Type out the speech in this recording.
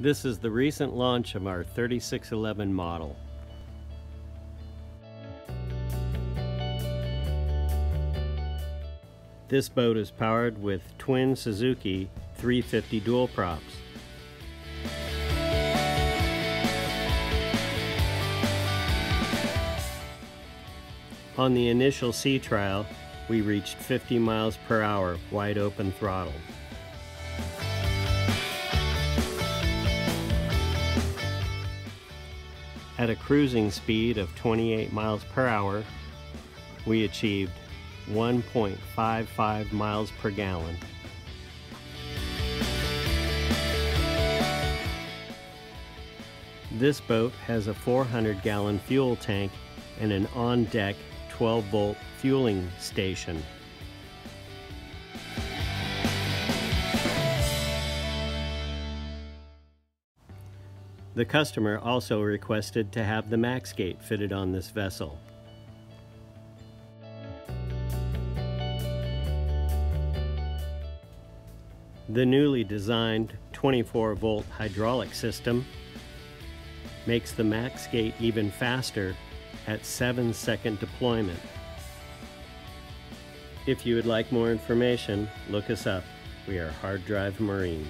This is the recent launch of our 3611 model. This boat is powered with twin Suzuki 350 dual props. On the initial sea trial, we reached 50 miles per hour wide open throttle. At a cruising speed of 28 miles per hour, we achieved 1.55 miles per gallon. This boat has a 400 gallon fuel tank and an on-deck 12 volt fueling station. The customer also requested to have the MaxGate fitted on this vessel. The newly designed 24 volt hydraulic system makes the MaxGate even faster at 7 second deployment. If you would like more information, look us up. We are Hard Drive Marine.